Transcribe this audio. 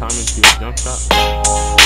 timing to your jump shot?